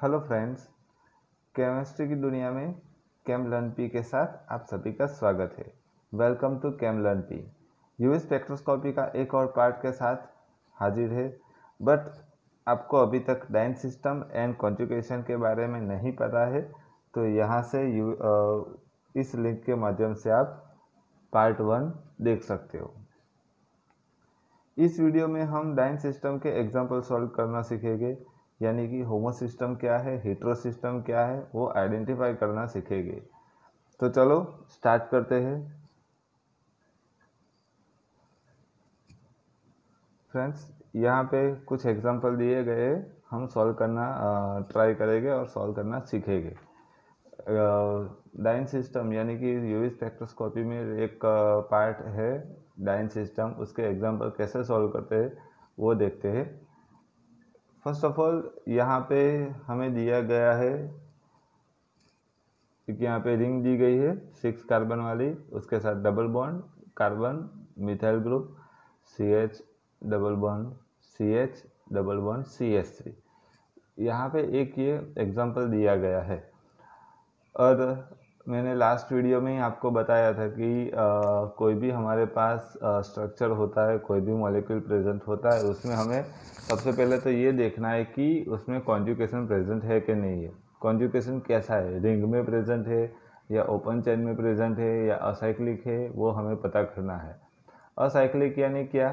Hello friends, chemistry की दुनिया में कैम लर्न पी के साथ आप सभी का स्वागत है। Welcome to chem learn P. UV spectroscopy का एक और पार्ट के साथ हाजिर है, बट आपको अभी तक डाइन सिस्टम एंड कॉन्जुकेशन के बारे में नहीं पता है तो यहाँ से यू इस लिंक के माध्यम से आप पार्ट वन देख सकते हो। इस वीडियो में हम डाइन सिस्टम के एग्ज़ाम्पल सॉल्व करना सीखेंगे यानी कि होमो सिस्टम क्या है, हीट्रो सिस्टम क्या है, वो आइडेंटिफाई करना सीखेंगे। तो चलो, स्टार्ट करते हैं। फ्रेंड्स, यहाँ पे कुछ एग्जांपल दिए गए, हम सॉल्व करना ट्राई करेंगे और सॉल्व करना सीखेंगे। डाइन सिस्टम, यानी कि यूवी स्पेक्ट्रोस्कोपी में एक पार्ट है डाइन सिस्टम, उसके एग्जांपल कैसे सॉल्व करते हैं, वो देखते हैं। फ़र्स्ट ऑफ़ ऑल यहाँ पे हमें दिया गया है, क्योंकि यहाँ पे रिंग दी गई है सिक्स कार्बन वाली, उसके साथ double bond carbon methyl group C H double bond C H double bond C H three यहाँ पे एक ये एग्जांपल दिया गया है। और मैंने लास्ट वीडियो में ही आपको बताया था कि आ, कोई भी हमारे पास स्ट्रक्चर होता है कोई भी मॉलिक्यूल प्रेजेंट होता है उसमें हमें सबसे पहले तो ये देखना है कि उसमें कॉन्जुकेशन प्रेजेंट है कि नहीं है। कॉन्जुकेशन कैसा है? रिंग में प्रेजेंट है या ओपन चेन में प्रेजेंट है या असाइक्लिक है वो हमें पता करना है। असाइक्लिक यानी क्या?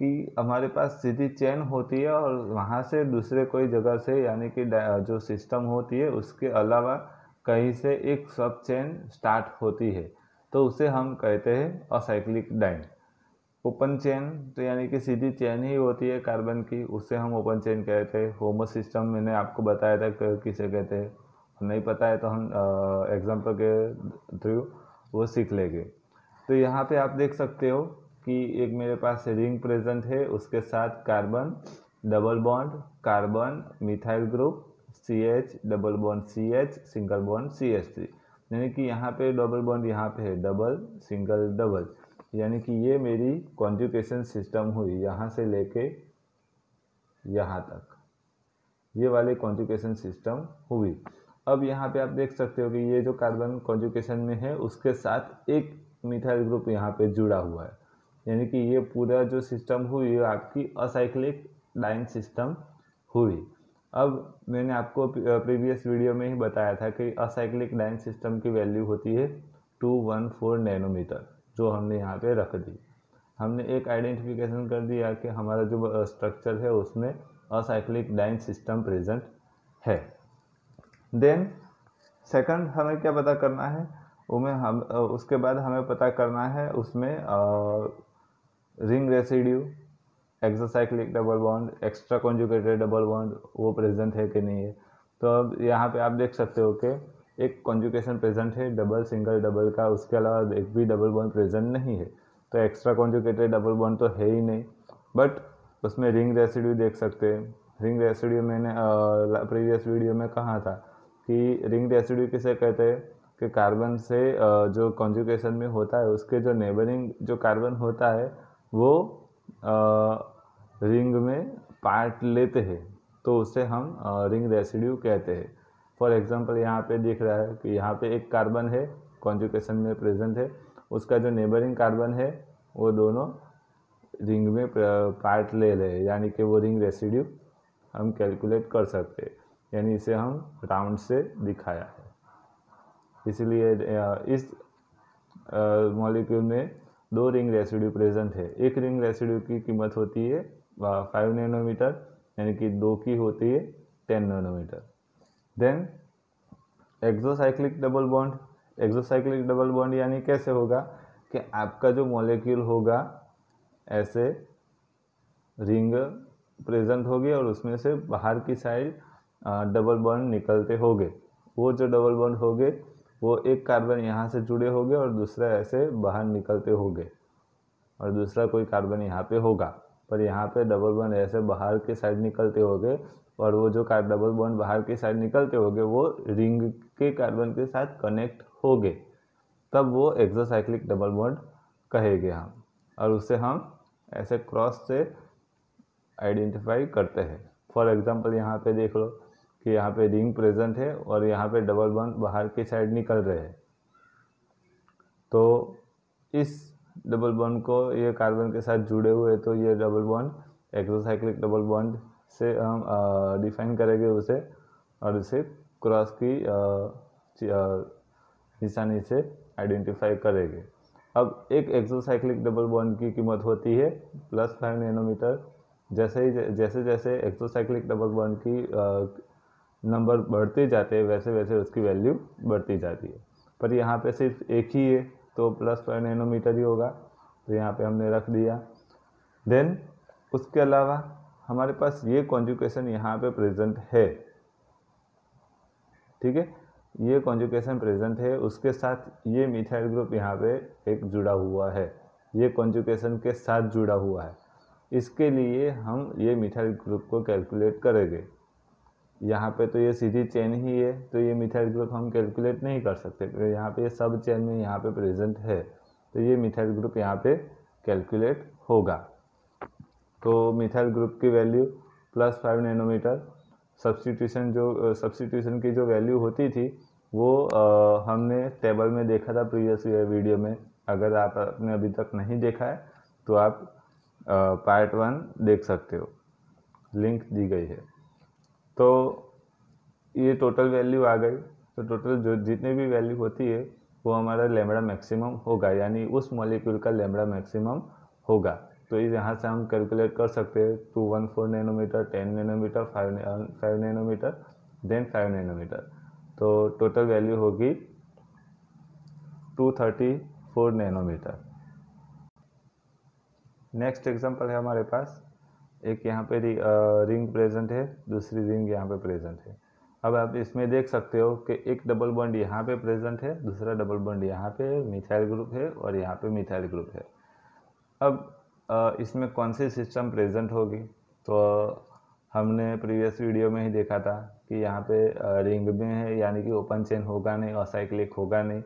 कि हमारे पास सीधी चेन होती है और वहाँ से दूसरे कोई जगह से यानी कि जो सिस्टम होती है उसके अलावा कहीं से एक सब चेन स्टार्ट होती है तो उसे हम कहते हैं असाइक्लिक डाइन ओपन चेन तो यानी कि सीधी चेन ही होती है कार्बन की, उसे हम ओपन चेन कहते हैं। होमो सिस्टम, मैंने आपको बताया था किसे कहते हैं। नहीं पता है तो हम एग्ज़ाम्पल के थ्रू वो सीख लेंगे। तो यहाँ पे आप देख सकते हो कि एक मेरे पास रिंग प्रेजेंट है, उसके साथ carbon double bond carbon methyl group C H double bond C H single bond C H three यानी कि यहाँ पे डबल बॉन्ड यहाँ पे है डबल सिंगल डबल यानी कि ये मेरी कॉन्जुकेशन सिस्टम हुई यहाँ से लेके यहाँ तक। ये वाले कॉन्जुकेशन सिस्टम हुई। अब यहाँ पे आप देख सकते हो कि ये जो कार्बन कॉन्जुकेशन में है, उसके साथ एक मिथाइल ग्रुप यहाँ पे जुड़ा हुआ है। यानी कि ये पूरा जो सिस्टम हुई आपकी असाइक्लिक डाइन सिस्टम हुई। अब मैंने आपको प्रीवियस वीडियो में ही बताया था कि असाइक्लिक डाइन सिस्टम की वैल्यू होती है टू वन फोर नैनोमीटर जो हमने यहाँ पे रख दी। हमने एक आइडेंटिफिकेशन कर दिया कि हमारा जो स्ट्रक्चर है उसमें असाइक्लिक डाइन सिस्टम प्रेजेंट है। देन सेकंड हमें क्या पता करना है? उमें हम उसके बाद हमें पता करना है उसमें ring residue exocyclic double bond extra conjugated double bond वो प्रेजेंट है कि नहीं है? तो अब यहाँ पे आप देख सकते हो कि एक कॉन्जुकेशन प्रेजेंट है डबल सिंगल डबल का। उसके अलावा एक भी डबल बॉन्ड प्रेजेंट नहीं है। तो एक्स्ट्रा कॉन्जुकेटेड डबल बॉन्ड तो है ही नहीं। बट उसमें रिंग रेसिड्यू देख सकते हैं। रिंग रेसिड्यू मैंने प्रीवियस वीडियो में कहा था कि रिंग रेसिड्यू किसे कहते हैं? कि कार्बन से जो कॉन्जुकेशन में होता है, उसके जो नेबरिंग जो कार्बन होता है, वो रिंग में पार्ट लेते हैं तो उसे हम रिंग रेसिड्यू कहते हैं। फॉर एग्जांपल, यहाँ पे दिख रहा है कि यहाँ पे एक कार्बन है, कॉन्जुकेशन में प्रेजेंट है। उसका जो नेबरिंग कार्बन है, वो दोनों रिंग में पार्ट ले रहे हैं, यानी कि वो रिंग रेसिड्यू हम कैलकुलेट कर सकते हैं। यानी इसे हम राउंड से दिखाया है। इसलिए इस मॉलिक्यूल में दो रिंग रेसिड्यू प्रेजेंट है। एक रिंग रेसिड्यू की कीमत होती है फाइव नैनोमीटर यानी कि दो की होती है ten nanometre then exocyclic double bond exocyclic double bond यानी कैसे होगा कि आपका जो मॉलिक्यूल होगा, ऐसे रिंग प्रेजेंट होगी और उसमें से बाहर की साइड डबल बॉन्ड निकलते होंगे। वो जो डबल बॉन्ड होंगे वो एक कार्बन यहाँ से जुड़े होंगे और दूसरा ऐसे बाहर निकलते होंगे। और दूसरा कोई कार्बन यहाँ पे होगा। पर यहाँ पे डबल बॉन्ड ऐसे बाहर के साइड निकलते होंगे और वो जो कार डबल बॉन्ड बाहर की साइड निकलते होंगे, वो रिंग के कार्बन के साथ कनेक्ट होंगे। तब वो एक्सोसाइक्लिक डबल बॉन्ड कहेंगे हम। और उसे हम ऐसे क्रॉस से आइडेंटिफाई करते हैं। फॉर एग्ज़ाम्पल यहाँ पे देख लो। कि यहाँ पे रिंग प्रेजेंट है और यहाँ पे डबल बॉन्ड बाहर के साइड निकल रहे हैं। तो इस डबल बॉन्ड को ये कार्बन के साथ जुड़े हुए तो ये double bond exocyclic double bond से हम डिफाइन करेंगे उसे और उसे क्रॉस की निशानी से आइडेंटिफाई करेंगे। अब एक एक्सोसाइक्लिक डबल बॉन्ड की कीमत होती है प्लस फाइव नैनोमीटर जैसे ही, जैसे जैसे एक्सोसाइक्लिक डबल बॉन्ड की नंबर बढ़ते जाते हैं, वैसे वैसे उसकी वैल्यू बढ़ती जाती है। पर यहाँ पे सिर्फ़ एक ही है तो प्लस फाइव नैनोमीटर ही होगा। तो यहाँ पे हमने रख दिया। देन उसके अलावा हमारे पास ये कॉन्जुकेशन यहाँ पे प्रेजेंट है। ठीक है? ये कॉन्जुकेशन प्रेजेंट है। उसके साथ ये मिथाइल ग्रुप यहाँ पे एक जुड़ा हुआ है। ये कॉन्जुकेशन के साथ जुड़ा हुआ है। इसके लिए हम ये मिथाइल ग्रुप को कैलकुलेट करेंगे। यहाँ पे तो ये सीधी चेन ही है तो ये मिथाइल ग्रुप हम कैलकुलेट नहीं कर सकते। तो यहाँ पे सब चेन में यहाँ पे प्रेजेंट है तो ये मिथाइल ग्रुप यहाँ पे कैलकुलेट होगा। तो मिथाइल ग्रुप की value plus five nanometre substitution जो सब्सटीट्यूशन की जो वैल्यू होती थी वो आ, हमने टेबल में देखा था प्रीवियस वीडियो में। अगर आप आपने अभी तक नहीं देखा है तो आप पार्ट वन देख सकते हो। लिंक दी गई है। तो ये टोटल वैल्यू आ गई। तो टोटल जो जितने भी वैल्यू होती है, वो हमारा लेमड़ा मैक्सिमम होगा, यानी उस मॉलिक्यूल का लेमड़ा मैक्सिमम होगा। तो इस यहाँ से हम कैलकुलेट कर सकते हैं two one four nanometre ten nanometre five five nanometre then five nanometre तो टोटल वैल्यू होगी two thirty four nanometre next example है हमारे पास। एक यहाँ पे रिंग प्रेजेंट है, दूसरी रिंग यहाँ पे प्रेजेंट है। अब आप इसमें देख सकते हो कि एक डबल बॉन्ड यहाँ पे प्रेजेंट है, दूसरा डबल बॉन्ड यहाँ पे मिथाइल ग्रुप है और यहाँ पे मिथाइल ग्रुप है। अब इसमें कौन सी सिस्टम प्रेजेंट होगी? तो हमने प्रीवियस वीडियो में ही देखा था कि यहाँ पे रिंग में है, यानी कि ओपन चेन होगा नहीं असाइक्लिक होगा नहीं।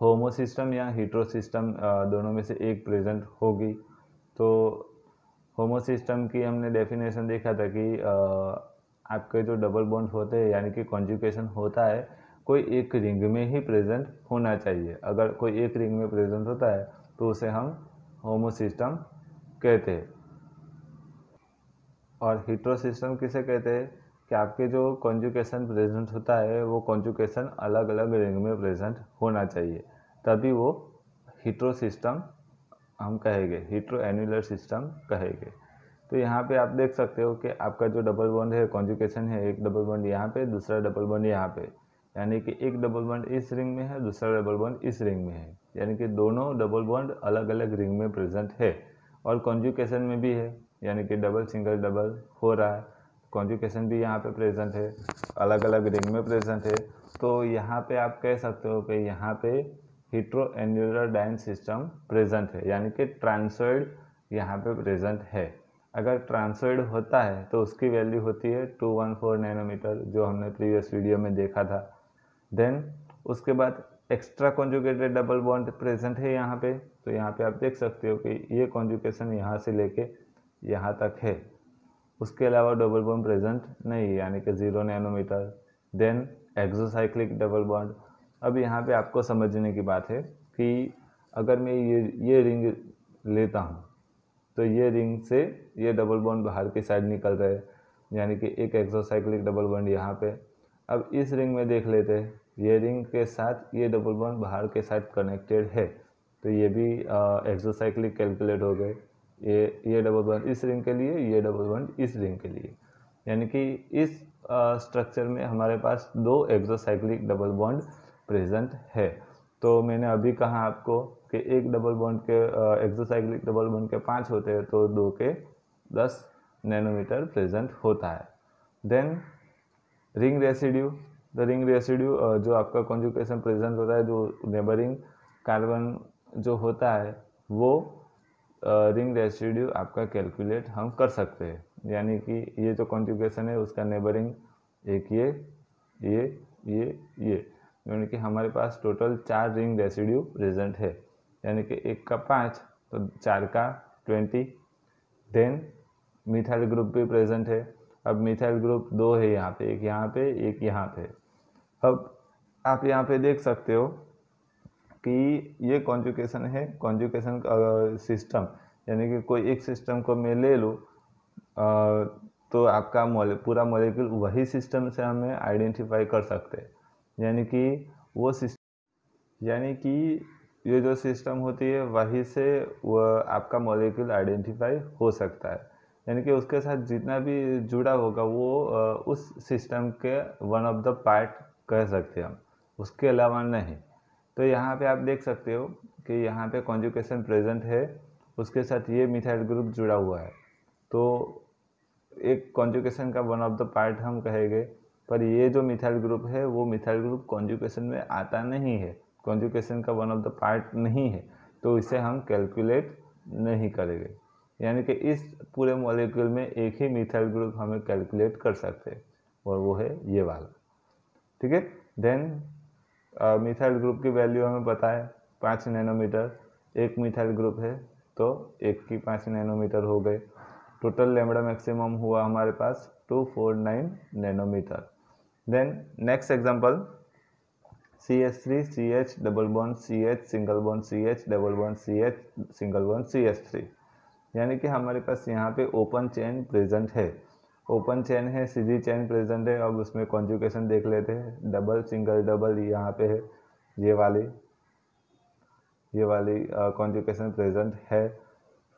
होमो सिस्टम या हीट्रो सिस्टम दोनों में से एक प्रेजेंट होगी। तो होमो सिस्टम की हमने डेफिनेशन देखा था कि आपके जो डबल बॉन्ड होते हैं, यानी कि कॉन्जुकेशन होता है, कोई एक रिंग में ही प्रेजेंट होना चाहिए। अगर कोई एक रिंग में प्रेजेंट होता है तो उसे हम होमो सिस्टम कहते हैं। और हीट्रो सिस्टम किसे कहते हैं? कि आपके जो कॉन्जुकेशन प्रेजेंट होता है, वो कॉन्जुकेशन अलग अलग रिंग में प्रेजेंट होना चाहिए। तभी वो हीट्रो सिस्टम हम कहेंगे, हीट्रो एनुलर सिस्टम कहेंगे। तो यहाँ पे आप देख सकते हो कि आपका जो डबल बॉन्ड है कॉन्जुकेशन है, एक डबल बॉन्ड यहाँ पे, दूसरा डबल बॉन्ड यहाँ पे। यानी कि एक डबल बॉन्ड इस रिंग में है, दूसरा डबल बॉन्ड इस रिंग में है। यानी कि दोनों डबल बॉन्ड अलग अलग रिंग में प्रेजेंट है और कॉन्जुकेशन में भी है। यानी कि डबल, सिंगल, डबल हो रहा है कॉन्जुकेशन भी यहाँ पे प्रेजेंट है अलग अलग रिंग में प्रेजेंट है। तो यहाँ पे आप कह सकते हो कि यहाँ पे heteroannular diene system present है, यानी कि ट्रांसोइड यहाँ पे प्रेजेंट है। अगर ट्रांसोइड होता है तो उसकी वैल्यू होती है टू वन फोर नैनोमीटर, जो हमने प्रीवियस वीडियो में देखा था। देन, उसके बाद extra conjugated double bond present है यहाँ पे। तो यहाँ पे आप देख सकते हो कि ये कॉन्जुकेशन यहाँ से लेके यहाँ तक है। उसके अलावा डबल बॉन्ड प्रेजेंट नहीं है, यानी कि zero nanometre. Then, exocyclic double bond. अब यहाँ पे आपको समझने की बात है कि अगर मैं ये ये रिंग लेता हूँ तो ये रिंग से ये डबल बॉन्ड बाहर की साइड निकल रहे यानी कि एक एक्सोसाइक्लिक डबल बॉन्ड यहाँ पे। अब इस रिंग में देख लेते हैं, ये रिंग के साथ ये डबल बॉन्ड बाहर के साइड कनेक्टेड है। तो ये भी एक्सोसाइक्लिक कैलकुलेट हो गए। ये ये डबल बॉन्ड इस रिंग के लिए, ये डबल बॉन्ड इस रिंग के लिए। यानी कि इस स्ट्रक्चर में हमारे पास दो एक्सोसाइक्लिक डबल बॉन्ड प्रेजेंट है। तो मैंने अभी कहा आपको कि एक डबल बॉन्ड के एक्सोसाइक्लिक डबल बॉन्ड के पाँच होते हैं तो दो के दस नैनोमीटर प्रेजेंट होता है। Then ring residue the ring residue जो आपका कॉन्जुकेशन प्रेजेंट होता है, जो नेबरिंग कार्बन जो होता है, वो रिंग रेसिड्यू आपका कैलकुलेट हम कर सकते हैं। यानी कि ये जो कॉन्जुकेशन है, उसका नेबरिंग एक ये ये ये ये। यानी कि हमारे पास टोटल चार रिंग रेसिड्यू प्रेजेंट है। यानी कि एक का पाँच तो चार का ट्वेंटी देन मिथाइल ग्रुप भी प्रेजेंट है। अब मिथाइल ग्रुप दो है यहाँ पे, एक यहाँ पे, एक यहाँ पे। अब आप यहाँ पे देख सकते हो कि ये कॉन्जुकेशन है कॉन्जुकेशन सिस्टम यानी कि कोई एक सिस्टम को मैं ले लूँ तो आपका मोले, पूरा मॉलिक्यूल वही सिस्टम से हमें आइडेंटिफाई कर सकते हैं। यानी कि वो सिस्टम यानी कि ये जो सिस्टम होती है, वहीं से वह आपका मॉलिक्यूल आइडेंटिफाई हो सकता है। यानी कि उसके साथ जितना भी जुड़ा होगा, वो उस सिस्टम के वन ऑफ़ द पार्ट कह सकते हैं हम। उसके अलावा नहीं। तो यहाँ पे आप देख सकते हो कि यहाँ पे कॉन्जुकेशन प्रेजेंट है, उसके साथ ये मिथाइल ग्रुप जुड़ा हुआ है। तो एक कॉन्जुकेशन का वन ऑफ़ द पार्ट हम कहेंगे। पर ये जो मिथाइल ग्रुप है, वो मिथाइल ग्रुप कॉन्जुकेशन में आता नहीं है। कॉन्जुकेशन का वन ऑफ़ द पार्ट नहीं है। तो इसे हम कैलकुलेट नहीं करेंगे। यानी कि इस पूरे मॉलिक्यूल में एक ही मिथाइल ग्रुप हमें कैलकुलेट कर सकते हैं, और वो है ये वाला। ठीक है? देन मिथाइल ग्रुप की वैल्यू हमें पता है पाँच नैनोमीटर एक मिथाइल ग्रुप है तो एक की पाँच नैनोमीटर हो गए। टोटल लेमड़ा मैक्सिमम हुआ हमारे पास two four nine nanometre double bond C H single bond C H double bond C H single bond C H three यानी कि हमारे पास यहाँ पे ओपन चेन प्रेजेंट है। ओपन चेन है, सीधी चेन प्रेजेंट है, अब उसमें कॉन्जुकेशन देख लेते हैं। डबल सिंगल डबल यहाँ पे है। ये वाली ये वाली कॉन्जुकेशन प्रेजेंट है।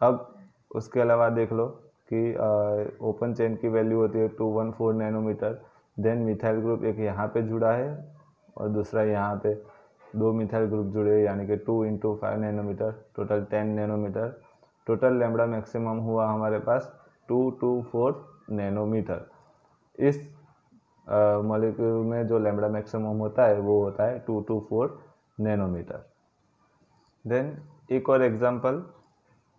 अब उसके अलावा देख लो कि ओपन चेन की वैल्यू होती है two one four nanometre then methyl group एक यहाँ पे जुड़ा है और दूसरा यहाँ पे दो मिथाइल ग्रुप जुड़े यानी कि two into five nanometre total ten nanometre total lambda maximum हुआ हमारे पास टू टू फोर नैनोमीटर इस मॉलिक्यूल में जो लेमड़ा मैक्सिमम होता है, वो होता है two two four nanometre then एक और एग्जांपल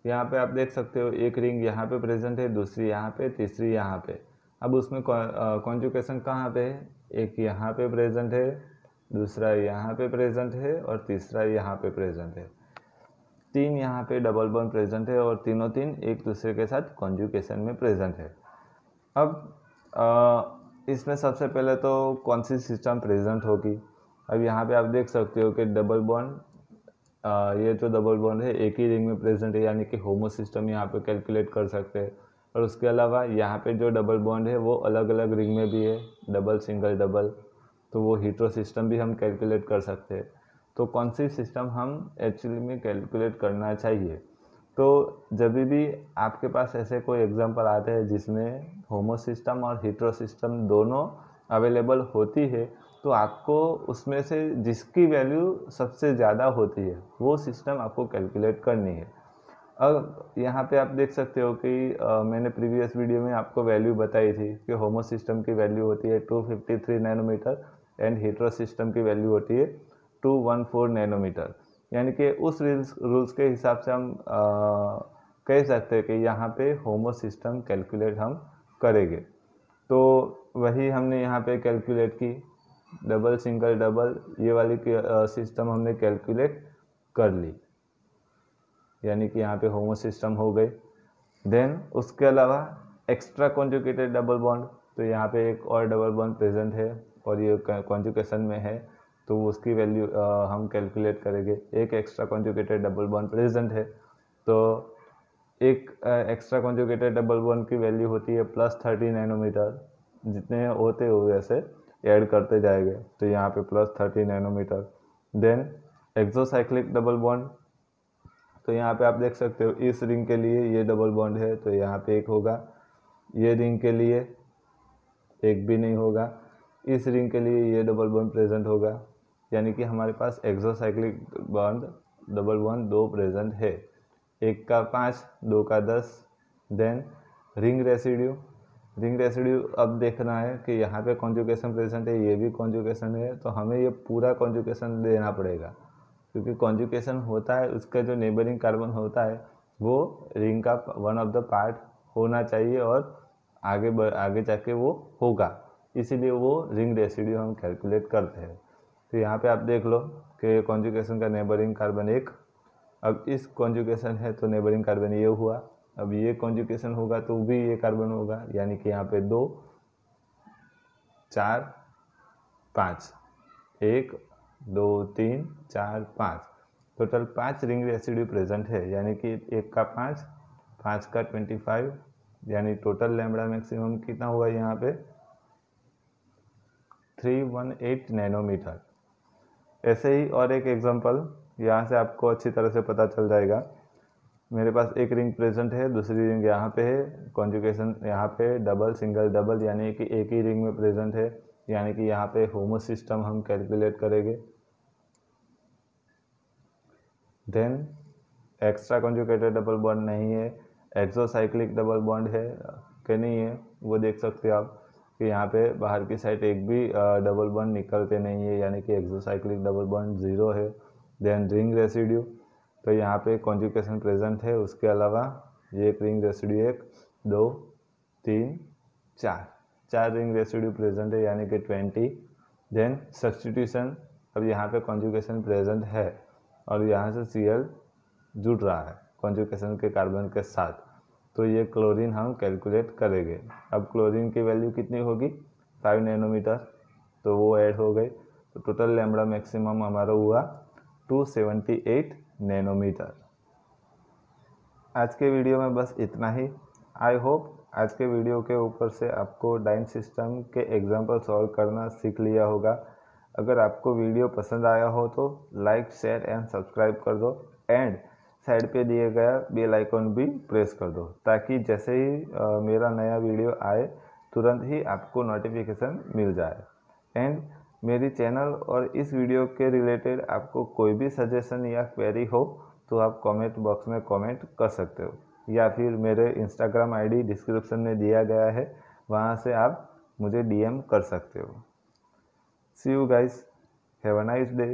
यहाँ पे आप देख सकते हो, एक रिंग यहाँ पे प्रेजेंट है, दूसरी यहाँ पे, तीसरी यहाँ पे। अब उसमें कॉन्जुकेशन कहाँ पे है? एक यहाँ पे प्रेजेंट है दूसरा यहाँ पे प्रेजेंट है और तीसरा यहाँ पे प्रेजेंट है। तीन यहाँ पे डबल बॉन्ड प्रेजेंट है और तीनों तीन एक दूसरे के साथ कॉन्जुकेशन में प्रेजेंट है। अब आ, इसमें सबसे पहले तो कौन सी सिस्टम प्रेजेंट होगी? अब यहाँ पे आप देख सकते हो कि डबल बॉन्ड ये जो डबल बॉन्ड है एक ही रिंग में प्रेजेंट है यानी कि होमो सिस्टम यहाँ पे कैलकुलेट कर सकते हैं। और उसके अलावा यहाँ पे जो डबल बॉन्ड है, वो अलग अलग रिंग में भी है डबल सिंगल डबल तो वो हीट्रो सिस्टम भी हम कैलकुलेट कर सकते हैं। तो कौन सी सिस्टम हम एक्चुअली में कैलकुलेट करना चाहिए? तो जब भी आपके पास ऐसे कोई एग्जांपल आते हैं जिसमें होमो सिस्टम और हीट्रो सिस्टम दोनों अवेलेबल होती है तो आपको उसमें से जिसकी वैल्यू सबसे ज़्यादा होती है, वो सिस्टम आपको कैलकुलेट करनी है। अब यहाँ पे आप देख सकते हो कि आ, मैंने प्रीवियस वीडियो में आपको वैल्यू बताई थी कि होमो सिस्टम की वैल्यू होती है 253 नैनोमीटर एंड हीट्रो सिस्टम की वैल्यू होती है टू वन फोर नैनोमीटर यानी कि उस रूल्स रूल्स के हिसाब से हम आ, कह सकते हैं कि यहाँ पे होमो सिस्टम कैलकुलेट हम करेंगे। तो वही हमने यहाँ पे कैलकुलेट की। डबल सिंगल डबल ये वाली सिस्टम हमने कैलकुलेट कर ली। यानी कि यहाँ पे होमो सिस्टम हो गई देन उसके अलावा एक्स्ट्रा कॉन्जुकेटेड डबल बॉन्ड तो यहाँ पे एक और डबल बॉन्ड प्रेजेंट है और ये कॉन्जुकेशन में है तो उसकी वैल्यू हम कैलकुलेट करेंगे। एक extra conjugated double bond present है तो एक एक्स्ट्रा कॉन्जुकेटेड डबल बॉन्ड की वैल्यू होती है प्लस थर्टी नैनोमीटर जितने होते हो वैसे ऐड करते जाएँगे तो यहाँ पे plus thirty nanometre then exocyclic double bond तो यहाँ पे आप देख सकते हो, इस रिंग के लिए ये डबल बॉन्ड है तो यहाँ पे एक होगा। ये रिंग के लिए एक भी नहीं होगा। इस रिंग के लिए ये डबल बॉन्ड प्रेजेंट होगा। यानी कि हमारे पास एक्सोसाइक्लिक बॉन्ड डबल बॉन्ड दो प्रेजेंट है। एक का पाँच, दो का दस then ring residue ring residue अब देखना है कि यहाँ पे कॉन्जुकेशन प्रेजेंट है, ये भी कॉन्जुकेशन है तो हमें ये पूरा कॉन्जुकेशन देना पड़ेगा। क्योंकि कॉन्जुकेशन होता है, उसका जो नेबरिंग कार्बन होता है, वो रिंग का वन ऑफ़ द पार्ट होना चाहिए और आगे बढ़ आगे जाके वो होगा। इसीलिए वो रिंग रेसिड्यू हम कैलकुलेट करते हैं। तो यहाँ पे आप देख लो कि कॉन्जुकेशन का नेबरिंग कार्बन एक। अब इस कॉन्जुकेशन है तो नेबरिंग कार्बन ये हुआ। अब ये कॉन्जुकेशन होगा तो भी ये कार्बन होगा, यानी कि यहाँ पे दो, चार, पाँच। एक दो, तीन, चार, पाँच। टोटल पाँच रिंग रेसिड्यू प्रेजेंट है, यानी कि एक का पाँच पाँच का ट्वेंटी फाइव यानी टोटल लैम्बडा मैक्सिमम कितना हुआ यहाँ पे? थ्री वन एट नैनोमीटर ऐसे ही और एक एग्जांपल यहाँ से आपको अच्छी तरह से पता चल जाएगा। मेरे पास एक रिंग प्रेजेंट है, दूसरी रिंग यहाँ पे है कॉन्जुकेशन यहाँ पे डबल सिंगल डबल यानी कि एक ही रिंग में प्रेजेंट है। यानी कि यहाँ पे होमो सिस्टम हम कैलकुलेट करेंगे। Then extra conjugated double bond नहीं है एक्सोसाइक्लिक डबल बॉन्ड है, कि नहीं है, वो देख सकते हो आप कि यहाँ पे बाहर की साइड एक भी डबल बॉन्ड निकलते नहीं है, यानी कि एक्सोसाइक्लिक डबल बॉन्ड ज़ीरो है। देन रिंग रेसिड्यू तो यहाँ पे कॉन्जुकेशन प्रेजेंट है, उसके अलावा ये एक रिंग रेसिड्यू एक, दो, तीन, चार। चार रिंग रेसिड्यू प्रेजेंट है, यानी कि ट्वेंटी। देन सब्सटीट्यूशन अब यहाँ पे कॉन्जुकेशन प्रेजेंट है और यहाँ से सी एल जुड़ रहा है कॉन्जुकेशन के कार्बन के साथ। तो ये क्लोरीन हम कैलकुलेट करेंगे। अब क्लोरीन की वैल्यू कितनी होगी? फाइव नैनोमीटर तो वो ऐड हो गई। तो टोटल लैम्बडा मैक्सिमम हमारा हुआ 278 नैनोमीटर आज के वीडियो में बस इतना ही। आई होप आज के वीडियो के ऊपर से आपको डाइन सिस्टम के एग्ज़ाम्पल सॉल्व करना सीख लिया होगा। अगर आपको वीडियो पसंद आया हो तो लाइक शेयर एंड सब्सक्राइब कर दो। एंड साइड पे दिए गया बेल आइकॉन भी प्रेस कर दो ताकि जैसे ही आ, मेरा नया वीडियो आए तुरंत ही आपको नोटिफिकेशन मिल जाए। एंड मेरी चैनल और इस वीडियो के रिलेटेड आपको कोई भी सजेशन या क्वेरी हो तो आप कमेंट बॉक्स में कमेंट कर सकते हो। या फिर मेरे इंस्टाग्राम आईडी डिस्क्रिप्शन में दिया गया है, वहाँ से आप मुझे डीएम कर सकते हो। See you guys have a nice day